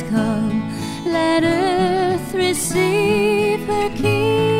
come, let earth receive her King.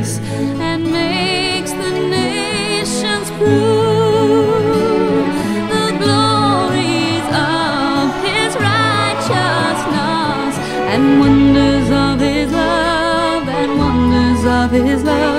Of his righteousness and wonders of his love and wonders of his love